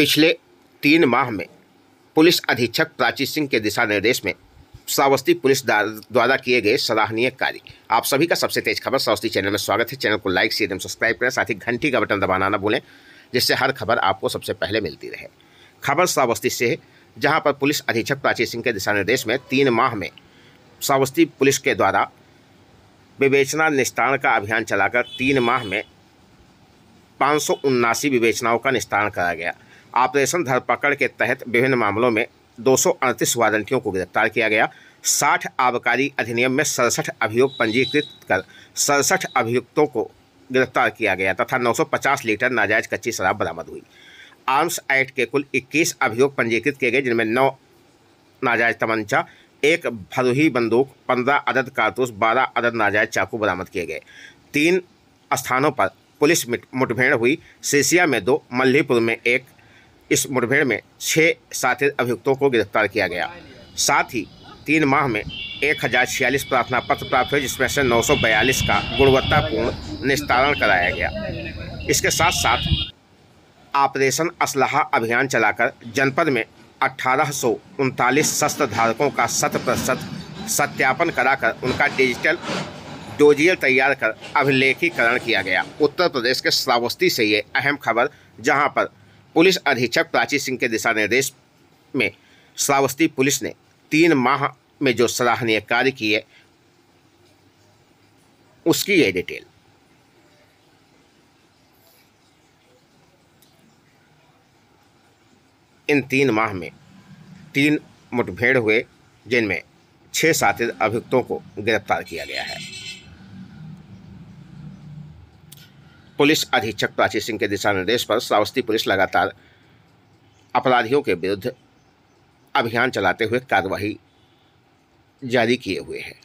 पिछले तीन माह में पुलिस अधीक्षक प्राची सिंह के दिशा निर्देश में श्रावस्ती पुलिस द्वारा किए गए सराहनीय कार्य। आप सभी का सबसे तेज खबर श्रावस्ती चैनल में स्वागत है। चैनल को लाइक, शेयर एवं सब्सक्राइब करें। साथ ही घंटी का बटन दबाना ना भूलें, जिससे हर खबर आपको सबसे पहले मिलती रहे। खबर श्रावस्ती से है, जहाँ पर पुलिस अधीक्षक प्राची सिंह के दिशा निर्देश में तीन माह में श्रावस्ती पुलिस के द्वारा विवेचना निस्तारण का अभियान चलाकर तीन माह में पाँच विवेचनाओं का निस्तारण कराया गया। ऑपरेशन धरपकड़ के तहत विभिन्न मामलों में दो सौ अड़तीस वारंटियों को गिरफ़्तार किया गया। साठ आबकारी अधिनियम में सड़सठ अभियोग पंजीकृत कर सड़सठ अभियुक्तों को गिरफ़्तार किया गया तथा 950 लीटर नाजायज कच्ची शराब बरामद हुई। आर्म्स एक्ट के कुल 21 अभियोग पंजीकृत किए गए, जिनमें नौ नाजायज तमंचा, एक भरुही बंदूक, पंद्रह अदद कारतूस, बारह अदद नाजायज चाकू बरामद किए गए। तीन स्थानों पर पुलिस मुठभेड़ हुई। सीसिया में दो, मल्लीपुर में एक इस मुठभेड़ में छः साथी अभियुक्तों को गिरफ़्तार किया गया। साथ ही तीन माह में एक हज़ार छियालीस प्रार्थना पत्र प्राप्त हुए, जिसमें से नौ सौ बयालीस का गुणवत्तापूर्ण निस्तारण कराया गया। इसके साथ साथ ऑपरेशन असलाहा अभियान चलाकर जनपद में अठारह सौ उनतालीस शस्त्र धारकों का शत प्रतिशत सत्यापन कराकर उनका डिजिटल डोजियल तैयार कर अभिलेखीकरण किया गया। उत्तर प्रदेश के श्रावस्ती से ये अहम खबर जहाँ पर पुलिस अधीक्षक प्राची सिंह के दिशा निर्देश में श्रावस्ती पुलिस ने तीन माह में जो सराहनीय कार्य किए, उसकी ये डिटेल। इन तीन माह में तीन मुठभेड़ हुए, जिनमें छह साथी अभियुक्तों को गिरफ़्तार किया गया है। पुलिस अधीक्षक प्राची सिंह के दिशा निर्देश पर श्रावस्ती पुलिस लगातार अपराधियों के विरुद्ध अभियान चलाते हुए कार्रवाई जारी किए हुए हैं।